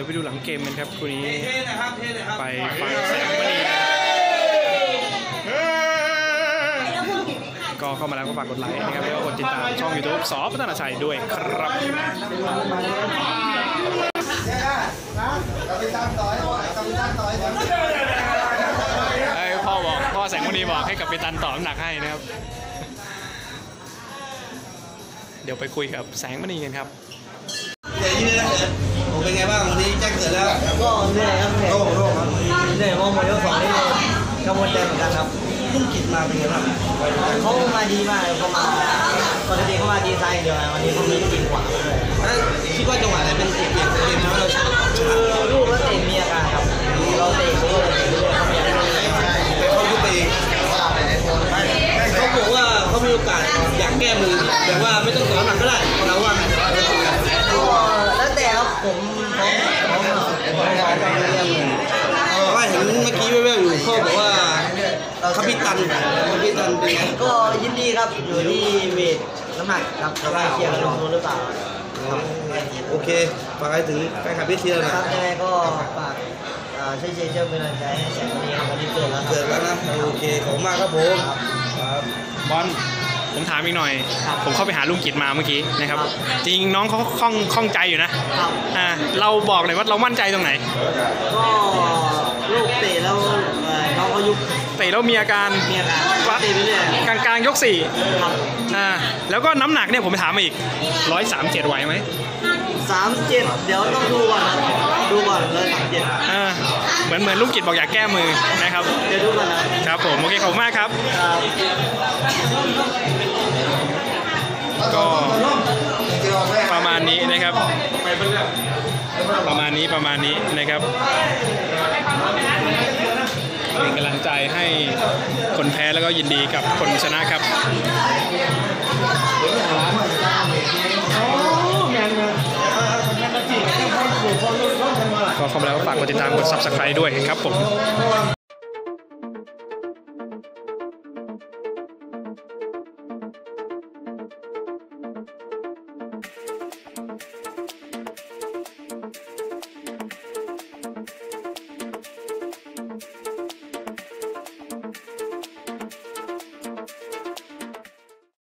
ดี๋ยวไปดูหลังเกมกันครับคู่นี้เท่นะครับเท่นะครับไปฟังแสงมณีก็เข้ามาแล้วก็ฝากกดไลค์นะครับแล้วก็กดติดตามช่อง YouTube สอพัฒนาชัยด้วยครับไอ้ยพ่อบอกพ่อแสงมณีบอกให้กับไปตันต่อน้ำหนักให้นะครับ เดี๋ยวไปคุยกับแสงมณีกันครับ เดี๋ยวยืนนะเถอะผมเป็นไงบ้างวันนี้แจ้งเกิดแล้วก็เหนื่อยครับเหนื่อยโล่งโล่งครับเหนื่อยเพราะหมดยกสองนี่กังวลใจเหมือนกันครับลูกกิจมาเป็นไงบ้างเขามาดีมากเลยเขามาปกติเขามาดีไซน์เดียวนะวันนี้เขามีตีขวาด้วยแล้วคิดว่าจังหวะไหนเป็นเกมเกมเกมทำให้เราชนะคือลูกแล้วเตะมีอาการครับเราเตะเรื่อยๆเรื่อยๆเขามีอาการไปเขายุบไปเองเขาบอกว่าเขามีโอกาสอยากแก้มือแต่ว่าไม่ต้องต่อน้ำหนักก็ได้เราว่าไง ก็แล้วแต่ครับผมผมผมผมขอความเรื่อง เพราะว่าเห็นเมื่อกี้แว่วๆอยู่ เขาบอกว่าคาปิตันคาปิตันเป็นไงก็ยินดีครับอยู่ที่ weight น้ำหนักครับจะได้เชียร์กันลงทุนหรือเปล่าครับโอเคฝากอะไรถึงแฟนคลับพี่เชียร์หน่อยครับยังไงก็ฝากเอ่อช่วยเชียร์ช่วยเป็นกำลังใจให้แสงวันนี้ครับวันนี้เกิดแล้วคเกิดรับแล้วนะโอเคขอบคุณมากครับผมครับบอลผมถามอีกหน่อยครับผมเข้าไปหาลุงกิจมาเมื่อกี้นะครับครับ จริงน้องเขาคล่องคล่องใจอยู่นะครับอ่าเราบอกเลยว่าเรามั่นใจตรงไหนก็ ยุบ เตะแล้วมีอาการมีอาการเตะไปเรื่อยกลางกลางๆยกสี่ครับอ่าแล้วก็น้ำหนักเนี่ยผมไปถามมาอีกร้อยสามเจ็ดไหวไหมสามเจ็ดเดี๋ยวต้องดูก่อนนะดูก่อนเลยสามเจ็ดอ่าเหมือนเหมือนลุงกิจบอกอยากแก้มือนะครับ เดี๋ยวดูก่อนนะครับผมโอเคขอบคุณมากครับครับ ก็ประมาณนี้นะครับ ประมาณนี้ประมาณนี้นะครับเป็นกำลัง ใจให้คนแพ้แล้วก็ยินดีกับคนชนะครับก็เข้ามาแล้วก็ฝากกดติดตามกด subscribe ด้วยครับผม